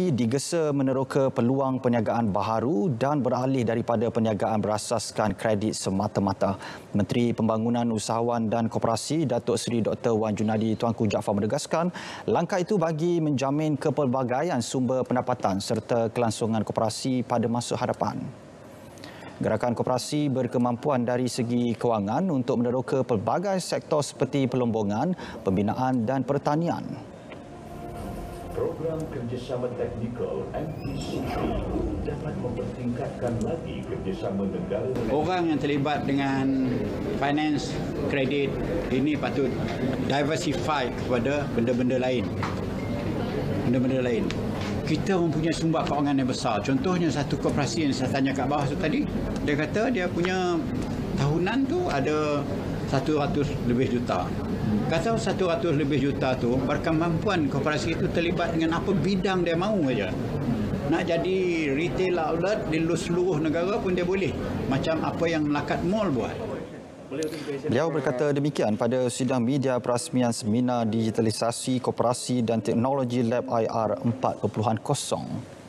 digesa meneroka peluang perniagaan baharu dan beralih daripada perniagaan berasaskan kredit semata-mata. Menteri Pembangunan Usahawan dan Koperasi Datuk Seri Dr. Wan Junadi Tuanku Jaafar menegaskan langkah itu bagi menjamin kepelbagaian sumber pendapatan serta kelangsungan koperasi pada masa hadapan. Gerakan koperasi berkemampuan dari segi kewangan untuk meneroka pelbagai sektor seperti pelombongan, pembinaan dan pertanian program kerjasama teknikal MTCP dapat mempertingkatkan lagi kerjasama negara Orang yang terlibat dengan finance, kredit ini patut diversify kepada benda-benda lain. Benda-benda lain. Kita mempunyai sumber kewangan yang besar. Contohnya satu koperasi yang saya tanya kat bawah tu tadi, dia kata dia punya tahunan tu ada 100 lebih juta. Kata 100 lebih juta tu berkemampuan koperasi itu terlibat dengan apa bidang dia mahu aja. Nak jadi retail outlet di seluruh negara pun dia boleh. Macam apa yang Melakat Mall buat. Beliau berkata demikian pada sidang media perasmian Seminar Digitalisasi Koperasi dan Teknologi Lab IR 4.0.